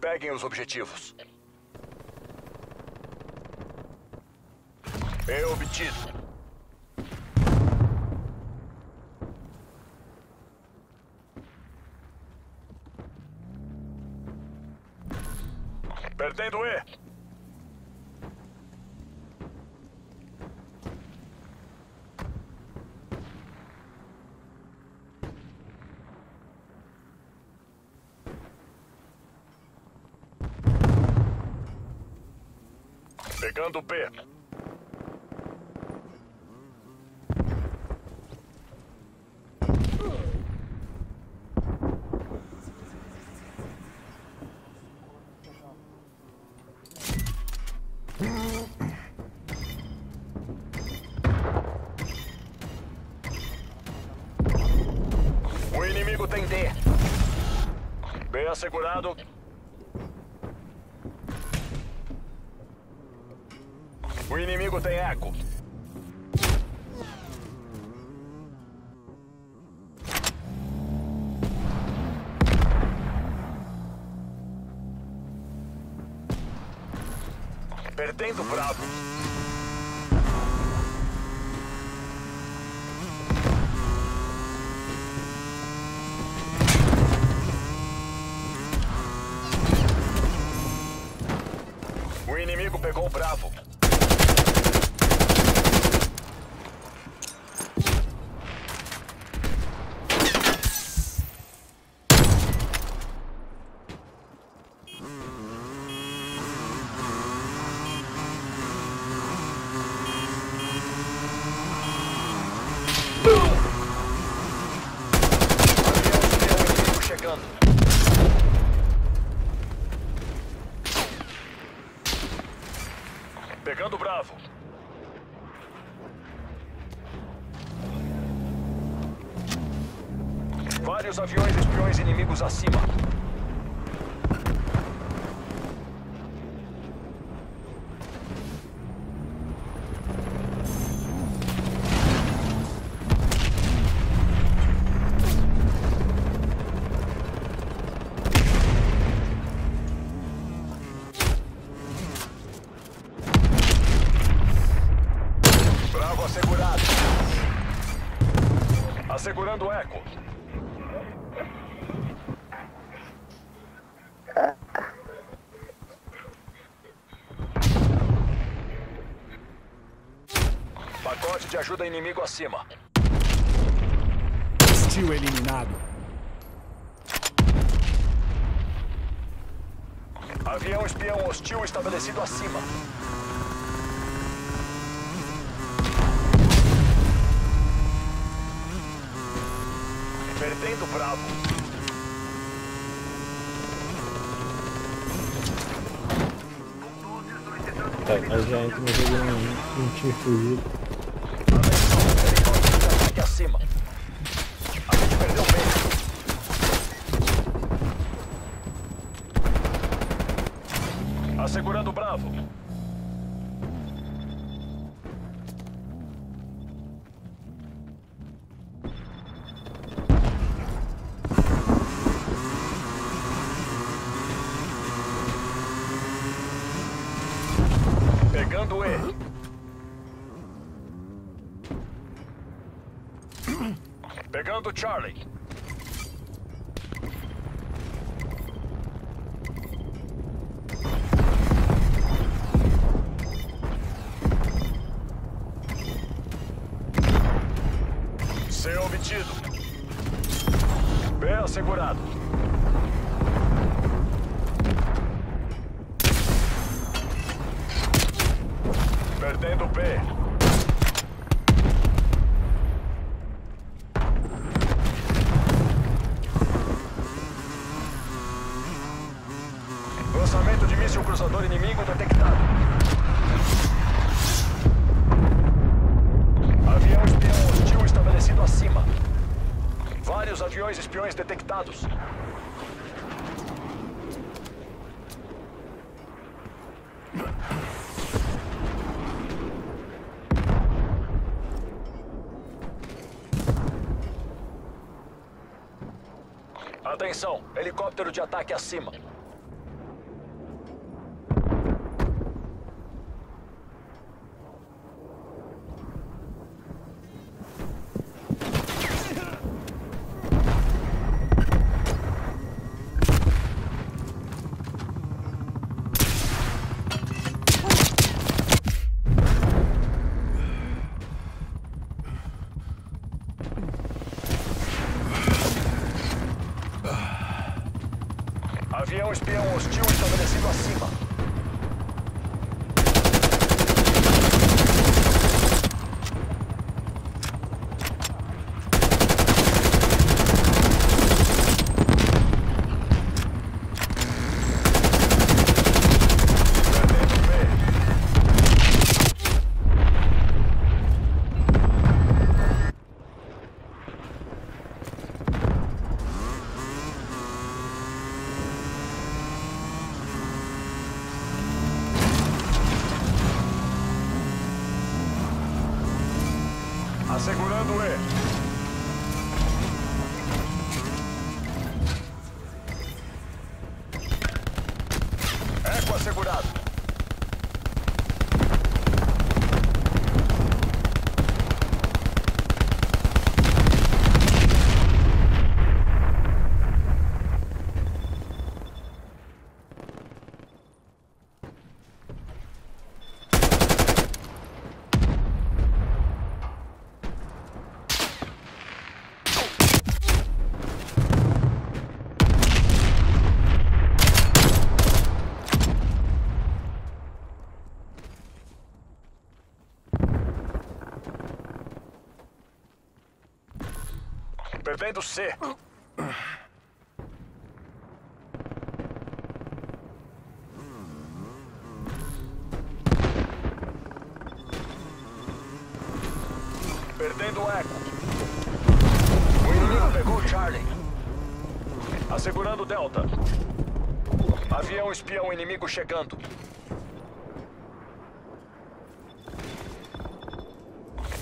Peguem os objetivos. É obtido. Perdendo E. Pegando P. O inimigo tem D. B assegurado. Tem eco. Perdendo Bravo. O inimigo pegou Bravo. Avião inimigo chegando. Pegando Bravo. Vários aviões espiões inimigos acima. Bravo assegurado. Assegurando o eco. Pacote de ajuda inimigo acima. Hostil eliminado. Avião espião hostil estabelecido acima. Perdendo Bravo. Tá, aí já entra no jogo um time fugido. Atenção, helicóptero acima. Pegando E. Pegando Charlie. C obtido. B assegurado. Perdendo B. Lançamento de míssil cruzador inimigo detectado. Avião espião hostil estabelecido acima. Vários aviões espiões detectados. Atenção, helicóptero de ataque acima. Avião espião hostil estabelecido acima. Perdendo B. Assegurando E. Eco assegurado. C. Perdendo eco. O inimigo pegou Charlie. Assegurando Delta. Avião espião inimigo chegando.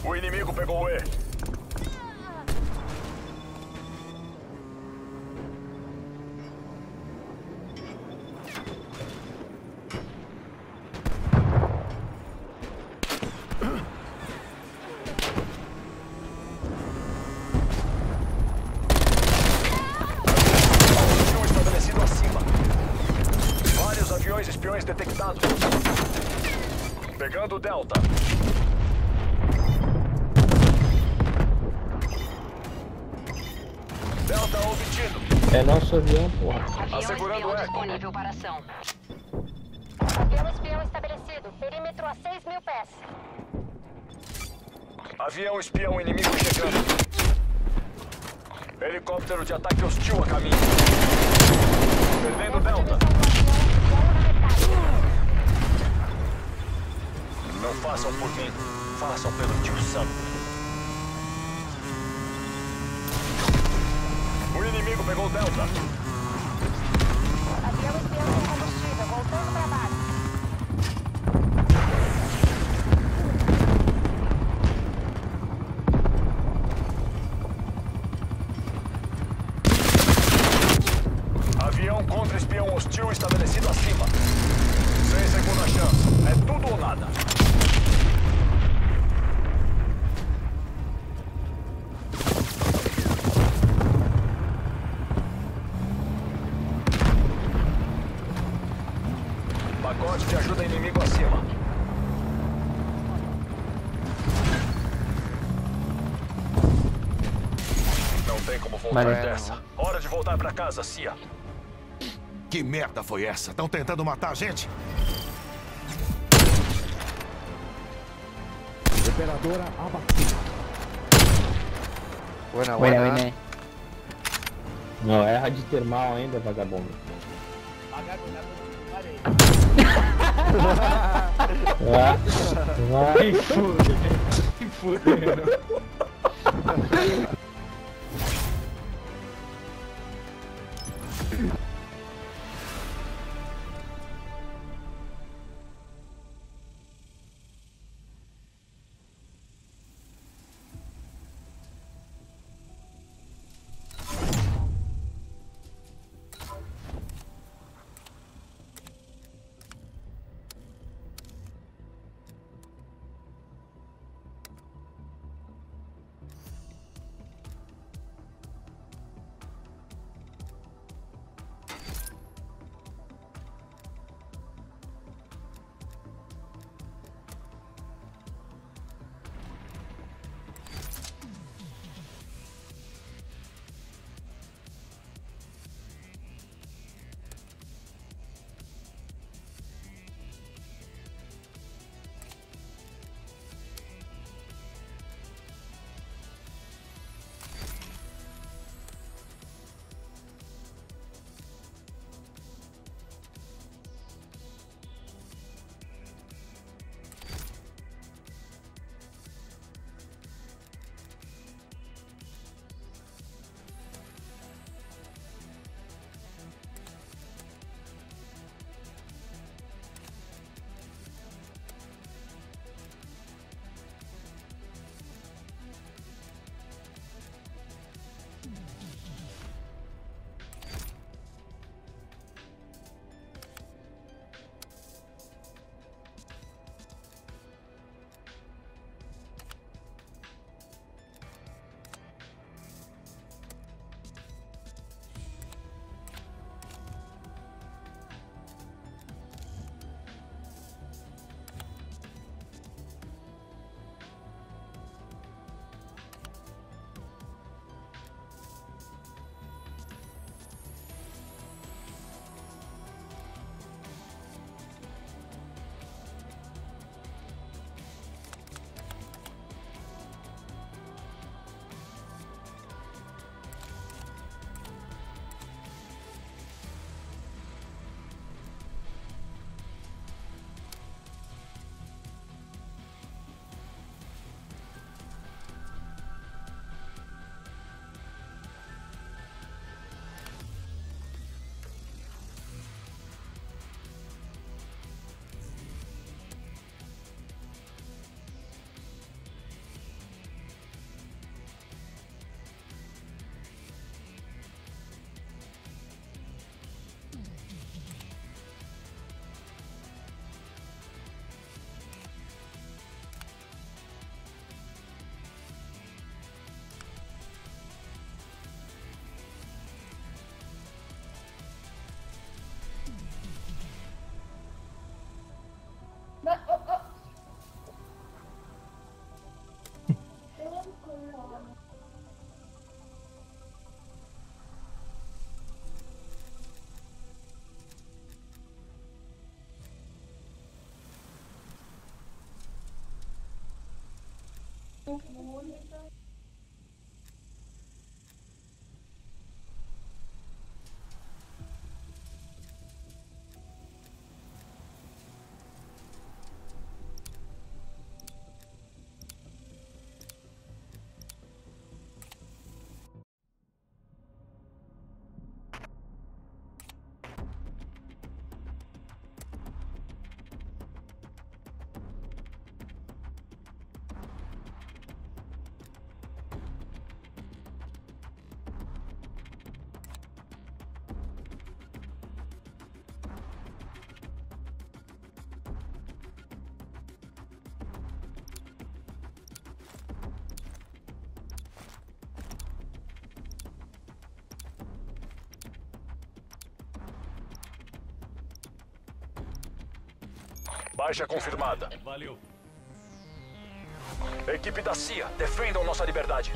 O inimigo pegou E. avião, porra. Avião Assegurando espião disponível para ação. Avião espião estabelecido. Perímetro a 6 mil pés. Avião espião inimigo chegando. Helicóptero de ataque hostil a caminho. Perdendo Delta. Não façam por mim. Façam pelo tio Sam. O inimigo pegou o Delta. Avião espião sem combustível. Voltando para base. Avião contra espião hostil estabelecido acima. Sem segunda chance. É tudo ou nada. Pacote de ajuda inimigo acima. Não Hora de voltar pra casa, Cia. Que merda foi essa? Estão tentando matar a gente? Operadora abatida. Buena, Buena, buena. buena. Não, erra de termal ainda, vagabundo. Ah, vai, Thank you. Baixa confirmada. Valeu. Equipe da CIA, defendam nossa liberdade.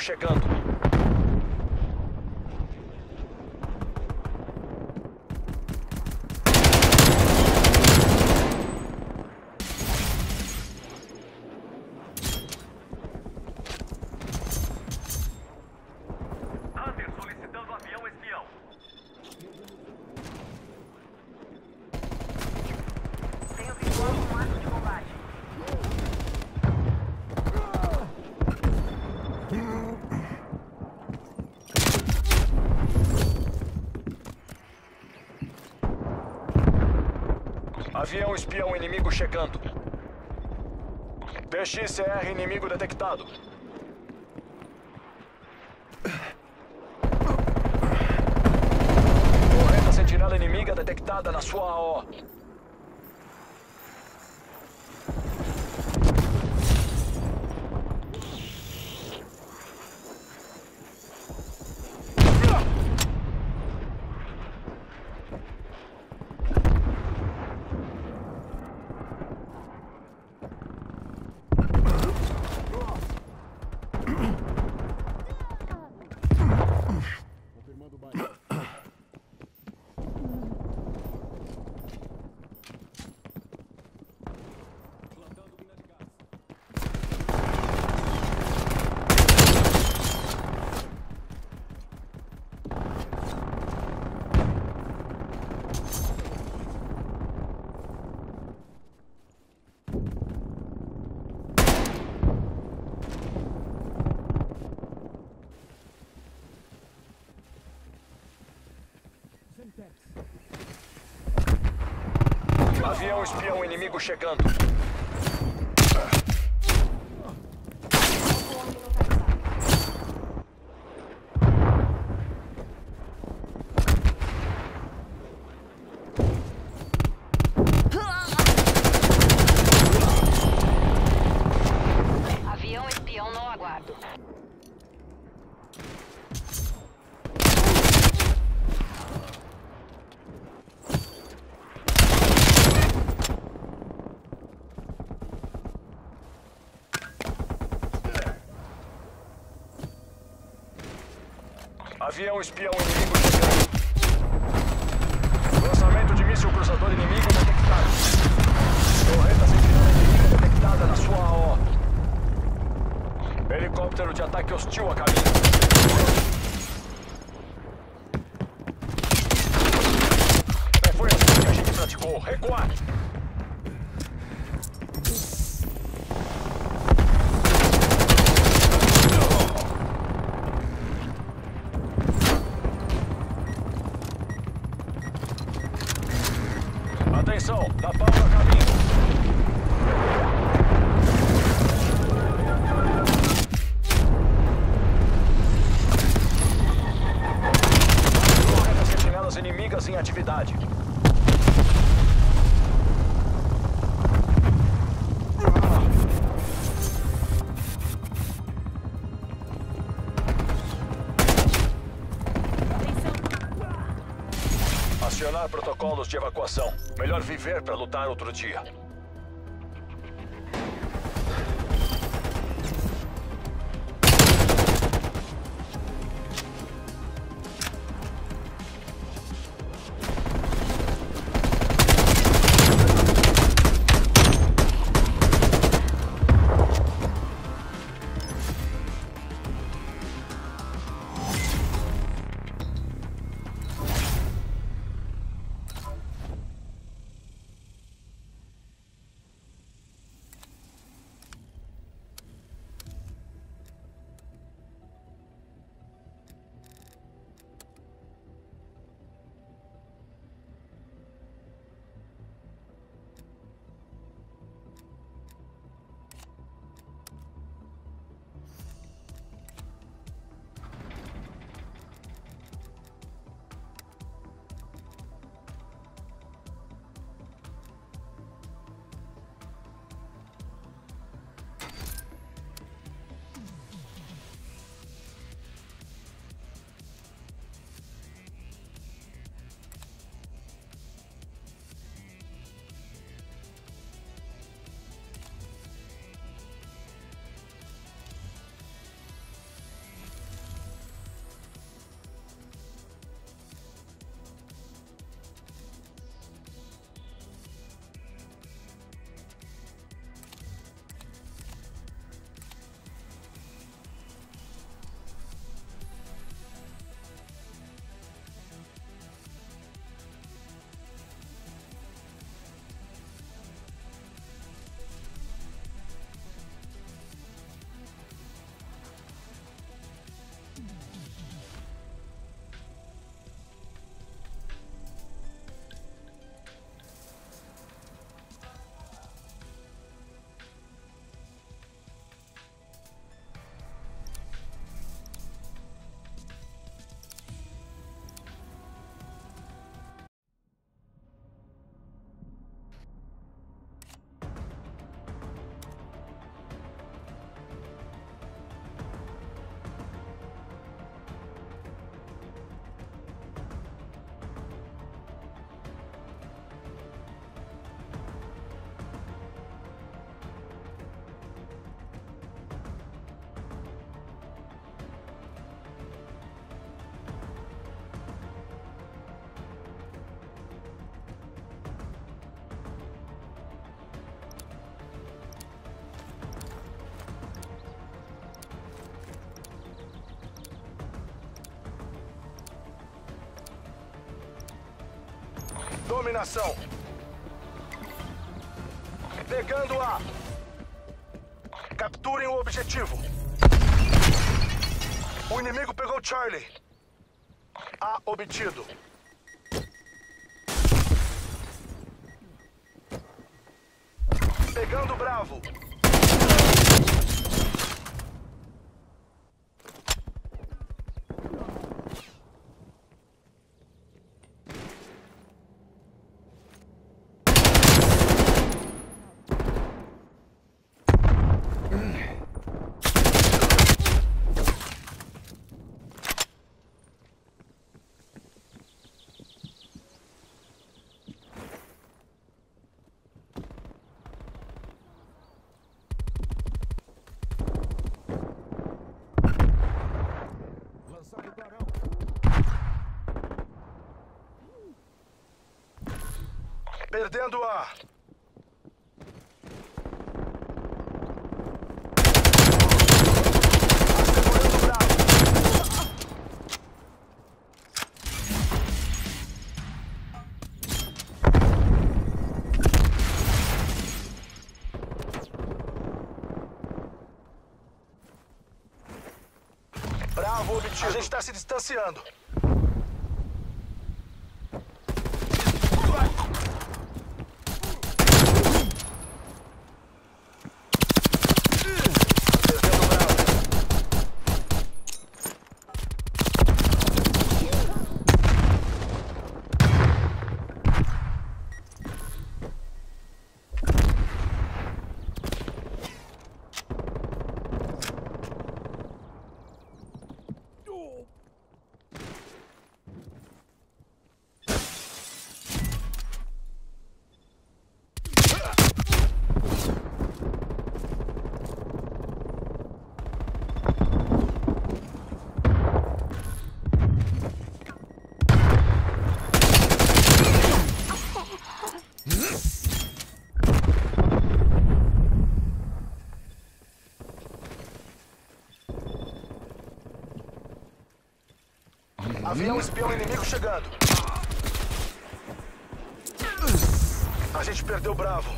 chegando. Avião é espião inimigo chegando. PXCR inimigo detectado. Correta sentinela inimiga detectada na sua AO. Avião espião inimigo chegando. Avião espião no aguardo. Avião espião inimigo chegando. Lançamento de míssil cruzador inimigo detectado. Torreta sentinela inimiga detectada na sua AO. Helicóptero de ataque hostil a caminho. Protocolos de evacuação. Melhor viver para lutar outro dia. Dominação. Pegando A. Capturem o objetivo. O inimigo pegou Charlie. A obtido. Pegando Bravo. Perdendo A. Bravo obtido. A gente está se distanciando. Perdendo Bravo. Avião espião inimigo chegando. A gente perdeu Bravo.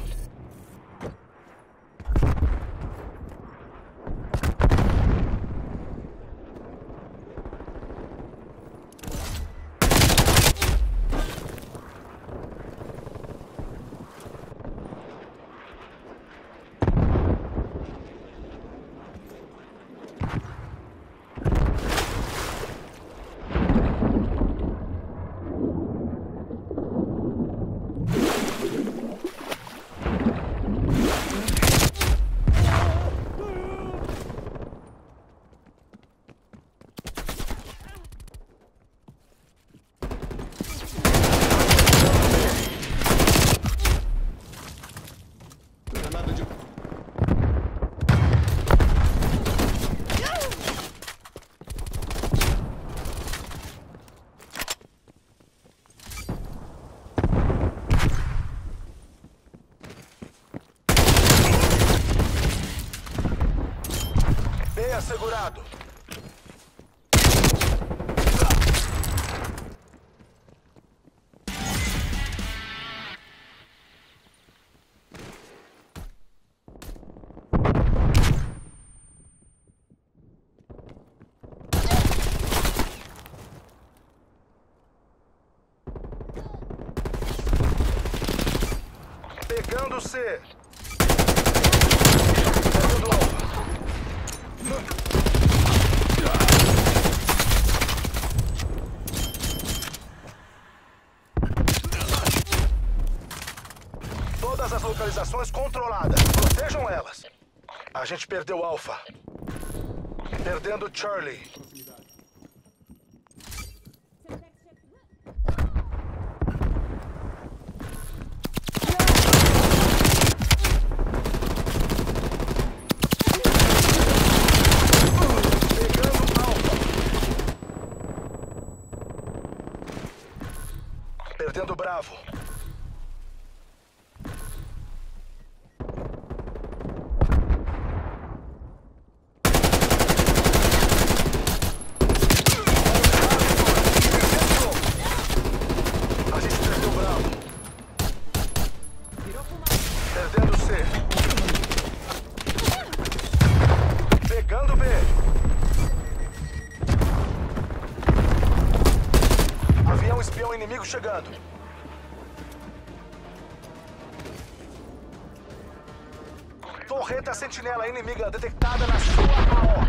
B assegurado. Pegando C. Todas as localizações controladas. Protejam elas. A gente perdeu Alpha. Perdendo Charlie. Pegando Alpha. Perdendo Bravo. A gente perdeu Bravo. espião chegando. Torreta sentinela inimiga detectada na sua AO.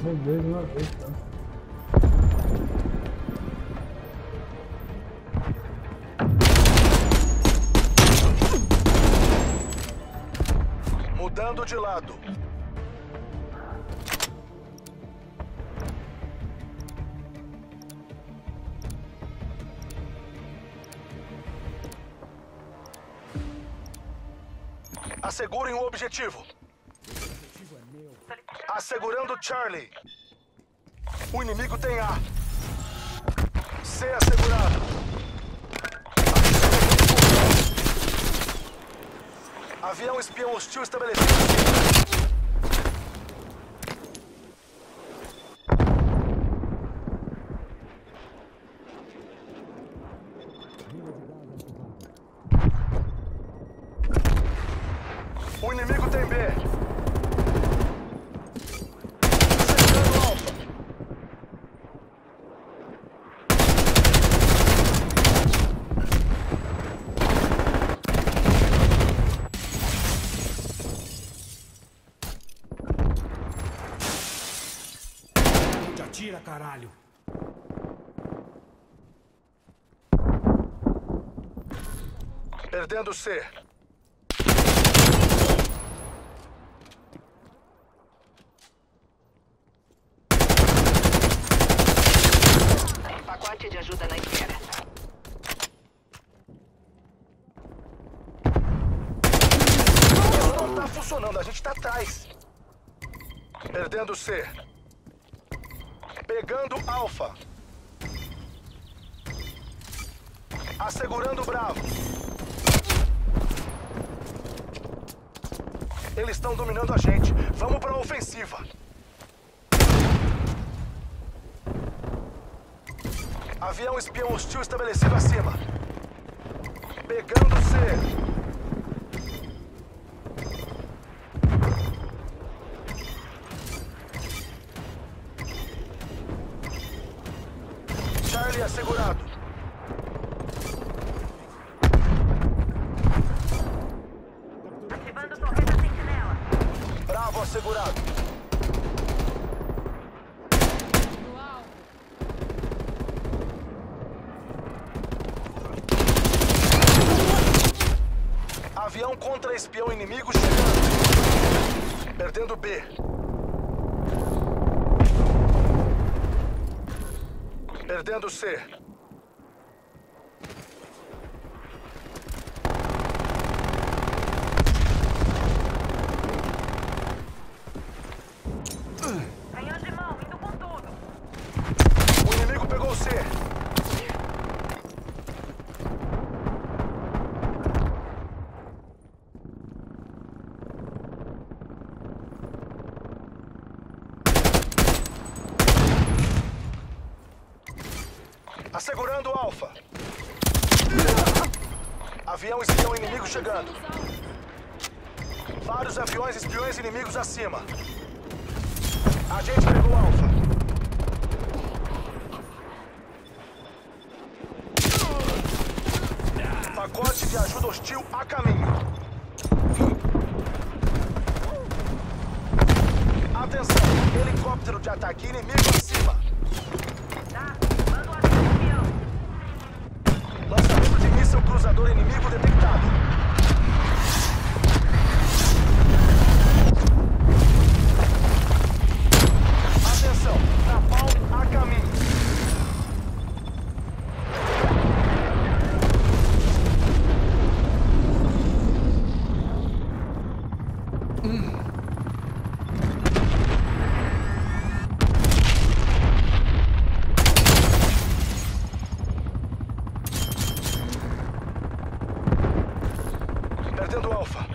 Meu Deus, uma vez só. Mudando de lado. Assegurem o objetivo. Assegurando Charlie. O inimigo tem A. C assegurado. Avião espião hostil estabelecido. O inimigo tem B. Cercando Alfa. Te atira, caralho. Perdendo C. Pacote de ajuda na espera. Não tá funcionando, a gente tá atrás. Perdendo C. Pegando Alfa. Assegurando Bravo. Eles estão dominando a gente. Vamos pra ofensiva. Avião espião hostil estabelecido acima. Pegando C. Charlie assegurado. Ativando torreta sentinela. Bravo assegurado. Avião contra espião inimigo chegando. Perdendo B. Perdendo C. Canhão de mão, indo com tudo. O inimigo pegou C. Assegurando Alfa. Avião espião inimigo chegando. Vários aviões espiões inimigos acima. A gente pegou Alfa. Pacote de ajuda hostil a caminho. Atenção, helicóptero de ataque inimigo acima. Tá, manda o avião espião. Lançamento de míssil cruzador inimigo detectado. Atenção, napalm a caminho. Perdendo o Alfa.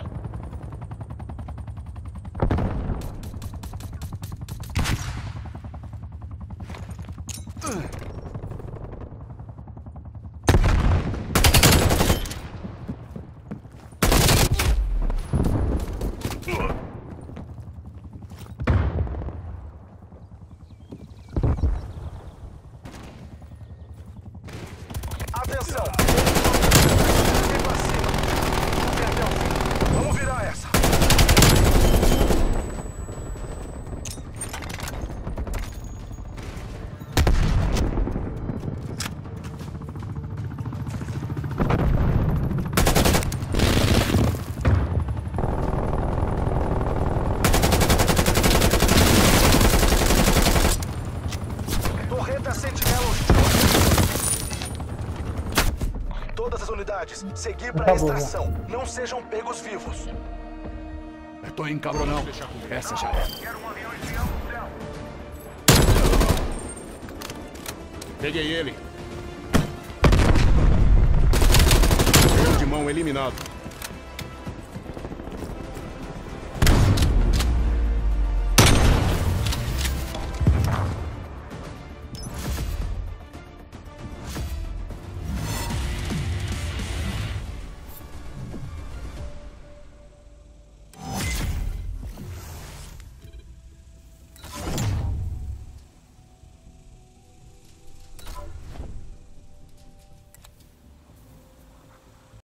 Atenção! Vem pra cima! Vem até o fim. Vamos virar essa! Torreta Sentinela hostil. Todas as unidades, seguir para a extração. Não sejam pegos vivos. Eu tô em cabronão. Essa já é. Quero um avião espião no céu. Peguei ele. Freio de mão eliminado.